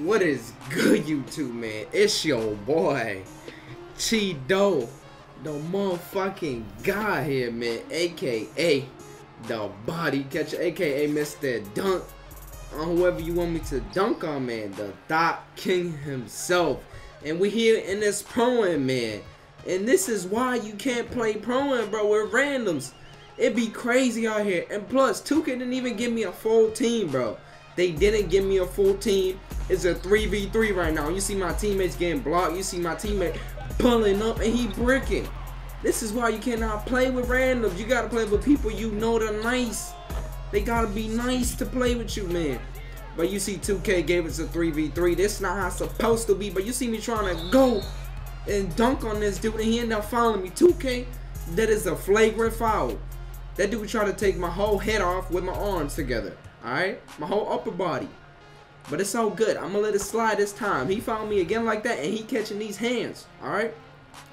What is good, YouTube, man? It's your boy, Cheedo, the motherfucking guy here, man, aka the body catcher, aka Mr. Dunk, on whoever you want me to dunk on, man, the Dot King himself. And we here in this pro-am. And this is why you can't play pro bro, with randoms. It'd be crazy out here. And plus, 2K didn't even give me a full team, bro. They didn't give me a full team. It's a 3v3 right now. You see my teammates getting blocked. You see my teammate pulling up and he bricking. This is why you cannot play with randoms. You gotta play with people you know they're nice. They gotta be nice to play with you, man. But you see 2K gave us a 3v3. This is not how it's supposed to be. But you see me trying to go and dunk on this dude and he ended up following me. 2K, that is a flagrant foul. That dude tried to take my whole head off with my arms together. Alright? My whole upper body. But it's all good. I'm gonna let it slide this time. He found me again like that and he catching these hands. Alright?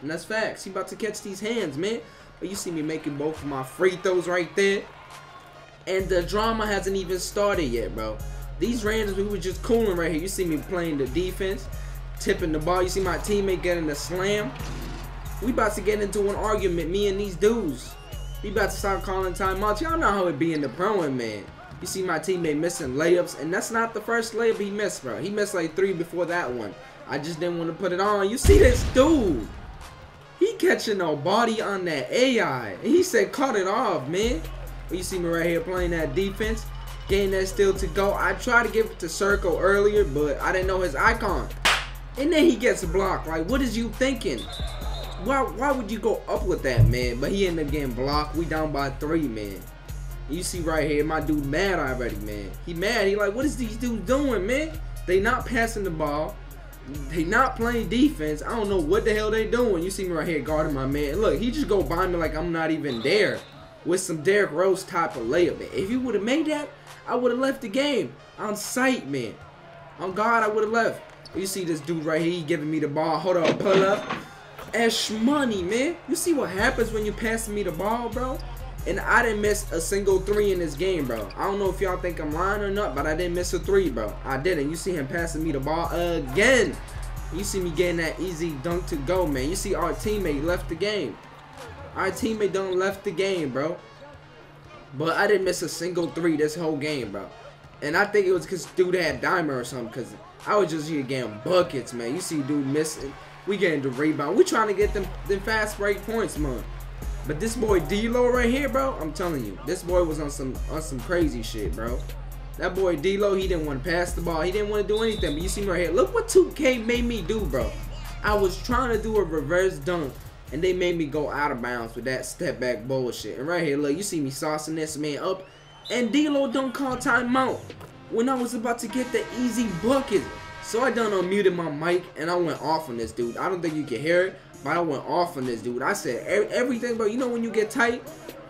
And that's facts. He about to catch these hands, man. But you see me making both of my free throws right there. And the drama hasn't even started yet, bro. These randoms, we were just cooling right here. You see me playing the defense, tipping the ball. You see my teammate getting the slam. We about to get into an argument, me and these dudes. We about to start calling timeouts. Y'all know how it be in the pro-am. You see my teammate missing layups, and that's not the first layup he missed, bro. He missed like three before that one. I just didn't want to put it on. You see this dude? He catching a body on that AI. And he said, cut it off, man. You see me right here playing that defense. Getting that still to go. I tried to give it to Circle earlier, but I didn't know his icon. And then he gets blocked. Like, what is you thinking? Why, why would you go up with that, man? But he ended up getting blocked. We down by three, man. You see right here, my dude mad already, man. He mad. He like, what is these dudes doing, man? They not passing the ball. They not playing defense. I don't know what the hell they doing. You see me right here guarding my man. Look, he just go by me like I'm not even there. With some Derrick Rose type of layup, man. If you would have made that, I would have left the game. On sight, man. On God, I would have left. You see this dude right here, he giving me the ball. Hold on, pull up. Ash money, man. You see what happens when you passing me the ball, bro? And I didn't miss a single three in this game, bro. I don't know if y'all think I'm lying or not, but I didn't miss a three, bro. I didn't. You see him passing me the ball again. You see me getting that easy dunk to go, man. You see our teammate left the game. Our teammate don't left the game, bro. But I didn't miss a single three this whole game, bro. And I think it was because dude had dimer or something, because I was just here getting buckets, man. You see dude missing. We getting the rebound. We trying to get them, them fast break points, man. But this boy D-Lo right here, bro, I'm telling you, this boy was on some on some crazy shit, bro. That boy D-Lo, he didn't want to pass the ball. He didn't want to do anything. But you see me right here. Look what 2K made me do, bro. I was trying to do a reverse dunk. And they made me go out of bounds with that step back bullshit. And right here, look, you see me saucing this man up. And D-Lo don't call timeout. When I was about to get the easy bucket. So I done unmuted my mic and I went off on this dude. I don't think you can hear it. But I went off on this dude. I said everything, bro. You know when you get tight,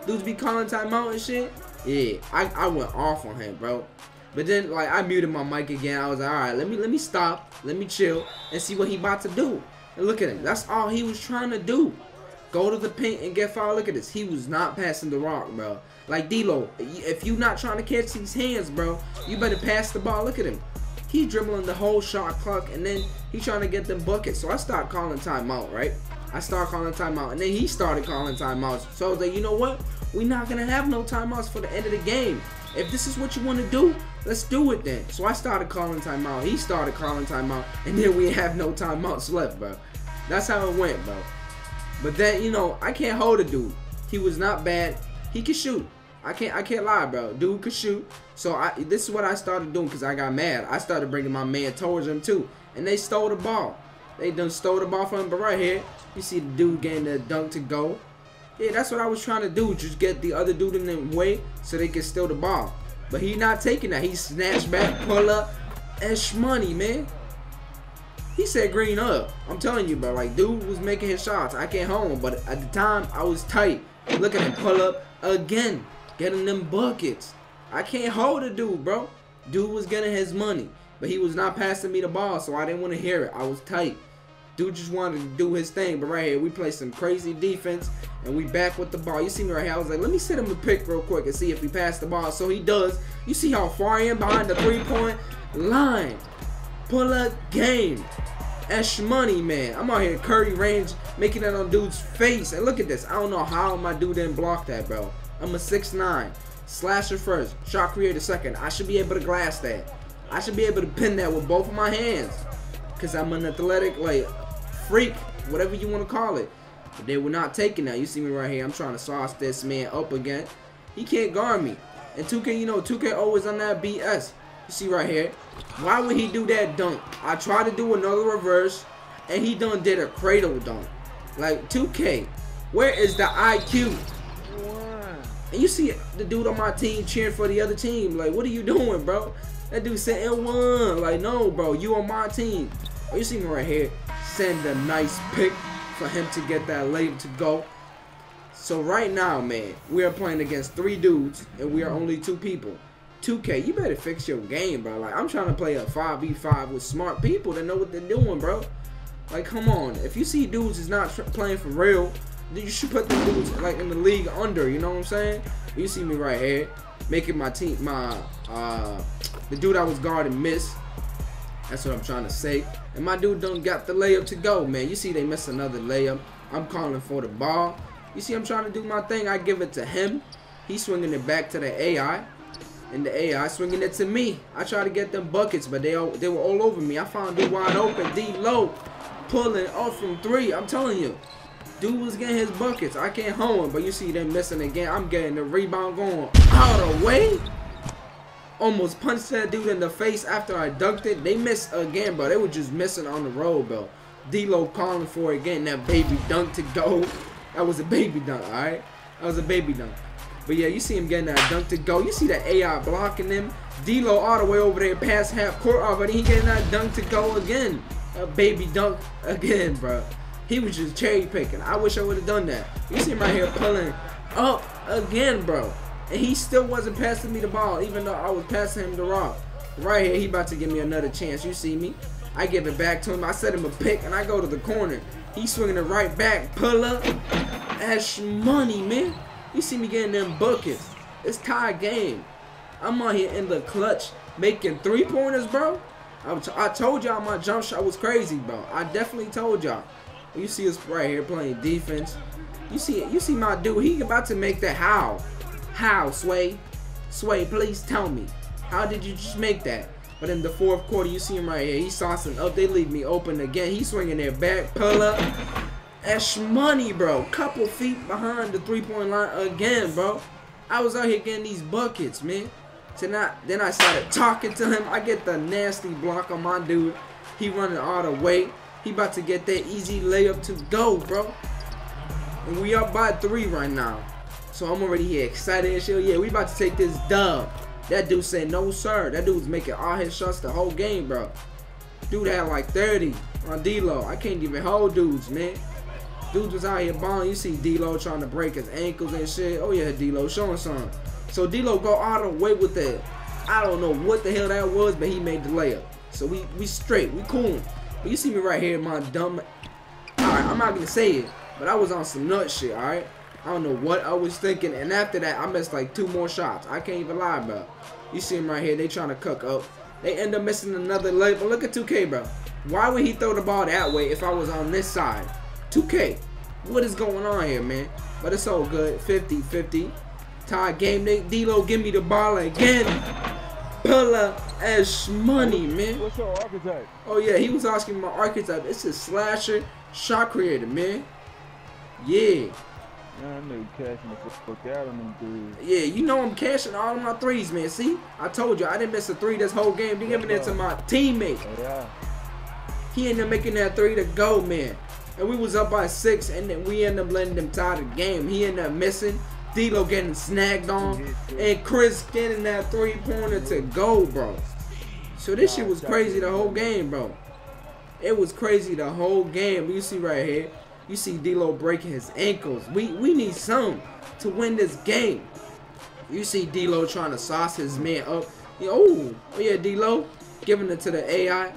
dudes be calling timeout and shit. Yeah, I, I went off on him, bro. But then like I muted my mic again. I was like, all right, let me let me stop, let me chill, and see what he about to do. And look at him. That's all he was trying to do. Go to the paint and get fouled. Look at this. He was not passing the rock, bro. Like D-Lo, if you not trying to catch these hands, bro, you better pass the ball. Look at him. He dribbling the whole shot clock, and then he trying to get them buckets. So I start calling timeout, right? I start calling timeout, and then he started calling timeouts. So I was like, you know what? We're not gonna have no timeouts for the end of the game. If this is what you want to do, let's do it then. So I started calling timeout. He started calling timeout, and then we have no timeouts left, bro. That's how it went, bro. But then, you know, I can't hold a dude. He was not bad. He could shoot. I can't I can't lie, bro. Dude could shoot. So I this is what I started doing because I got mad. I started bringing my man towards him too. And they stole the ball. They done stole the ball from him. But right here, you see the dude getting the dunk to go. Yeah, that's what I was trying to do. Just get the other dude in the way so they can steal the ball. But he not taking that. He snatched back, pull up, and money, man. He said green up. I'm telling you, bro. Like, dude was making his shots. I can't hold him. But at the time, I was tight. Look at him pull up again. Getting them buckets. I can't hold a dude, bro. Dude was getting his money. But he was not passing me the ball, so I didn't want to hear it. I was tight. Dude just wanted to do his thing. But right here, we play some crazy defense. And we back with the ball. You see me right here. I was like, let me set him a pick real quick and see if he passed the ball. So he does. You see how far I am behind the three-point line. Pull up game. Ash money, man. I'm out here Curry range, making that on dude's face. And look at this. I don't know how my dude didn't block that, bro. I'm a 6'9". Slasher first. Shot creator second. I should be able to glass that. I should be able to pin that with both of my hands. Because I'm an athletic, like, freak. Whatever you want to call it. But they were not taking that. You see me right here. I'm trying to sauce this man up again. He can't guard me. And 2K, you know, 2K always on that BS. You see right here. Why would he do that dunk? I tried to do another reverse, and he done did a cradle dunk. Like, 2K, where is the IQ? And you see the dude on my team cheering for the other team. Like, what are you doing, bro? That dude said L1. Like, no, bro, you on my team. Oh, you see me right here. Send a nice pick for him to get that layup to go. So right now, man, we are playing against three dudes, and we are only two people. 2K, you better fix your game, bro. Like, I'm trying to play a 5v5 with smart people that know what they're doing, bro. Like, come on. If you see dudes is not playing for real, you should put the dudes, like, in the league under, you know what I'm saying? You see me right here, making my team, my, uh, the dude I was guarding miss. That's what I'm trying to say. And my dude don't got the layup to go, man. You see they miss another layup. I'm calling for the ball. You see I'm trying to do my thing. I give it to him. He's swinging it back to the AI and the AI swinging it to me. I try to get them buckets, but they all, they were all over me. I found D wide open, D-Lo, pulling off from three. I'm telling you, dude was getting his buckets. I can't him, but you see them missing again. I'm getting the rebound going out of the way. Almost punched that dude in the face after I dunked it. They missed again, bro. They were just missing on the road, bro. D-Lo calling for it, getting that baby dunk to go. That was a baby dunk, alright? That was a baby dunk. But yeah, you see him getting that dunk to go. You see that AI blocking him. D-Lo all the way over there past half court already. He getting that dunk to go again. A baby dunk again, bro. He was just cherry picking. I wish I would have done that. You see him right here pulling up again, bro. And he still wasn't passing me the ball, even though I was passing him the rock. Right here, he about to give me another chance. You see me? I give it back to him. I set him a pick, and I go to the corner. He's swinging it right back. Pull up. Ash money, man. You see me getting them buckets. It's tie game. I'm on here in the clutch making three pointers, bro. I, told y'all my jump shot was crazy, bro. I definitely told y'all. You see us right here playing defense. You see You see my dude. He about to make that. How? How, Sway? Sway, please tell me. How did you just make that? But in the fourth quarter, you see him right here. He saucing up. They leave me open again. He's swinging their back. Pull up. That's money, bro. Couple feet behind the three-point line again, bro. I was out here getting these buckets, man. Tonight, then I started talking to him. I get the nasty block on my dude. He running all the way. He about to get that easy layup to go, bro. And we up by three right now. So I'm already here excited and shit. Yeah, we about to take this dub. That dude said no, sir. That dude's making all his shots the whole game, bro. Dude had like 30 on D-Lo. I can't even hold dudes, man. Dudes was out here balling. You see D-Lo trying to break his ankles and shit. Oh yeah, D-Lo showing some. So D-Lo go all the way with that. I don't know what the hell that was, but he made the layup. So we we straight, we cool. But you see me right here, my dumb. All right, I'm not gonna say it, but I was on some nut shit. All right. I don't know what I was thinking, and after that, I missed like two more shots. I can't even lie, bro. You see him right here. They trying to cook up. They end up missing another layup. But look at 2K, bro. Why would he throw the ball that way if I was on this side? 2K. What is going on here, man? But it's all good. 50-50. Tie game. D-Lo give me the ball again. Pulla as money, man. What's your archetype? Oh, yeah. He was asking my archetype. It's a slasher shot creator, man. Yeah. Man, cashing the fuck out them dudes. Yeah, you know I'm cashing all of my threes, man. See? I told you, I didn't miss a three this whole game. They giving it to my teammate. Oh, yeah. He ended up making that three to go, man. And we was up by six, and then we ended up letting them tie the game. He ended up missing. D'Lo getting snagged on, and Chris getting that three-pointer to go, bro. So this shit was crazy the whole game, bro. It was crazy the whole game. You see right here, you see D'Lo breaking his ankles. We we need some to win this game. You see D'Lo trying to sauce his man up. Oh, oh yeah, D'Lo giving it to the AI.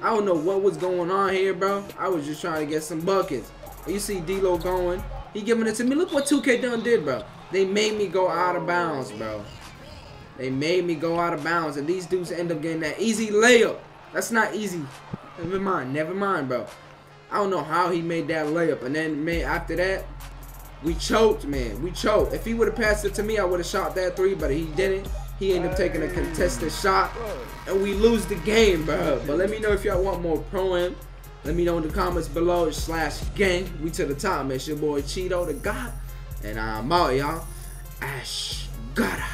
I don't know what was going on here, bro. I was just trying to get some buckets. You see D'Lo going. He giving it to me. Look what 2K done did, bro. They made me go out of bounds, bro. They made me go out of bounds. And these dudes end up getting that easy layup. That's not easy. Never mind. Never mind, bro. I don't know how he made that layup. And then, man, after that, we choked, man. We choked. If he would have passed it to me, I would have shot that three, but he didn't. He ended up taking a contested shot, and we lose the game, bro. But let me know if y'all want more pro-am. Let me know in the comments below slash gang. We to the top, man. It's your boy Cheeto the God. And I'm out, y'all. Ash Gada.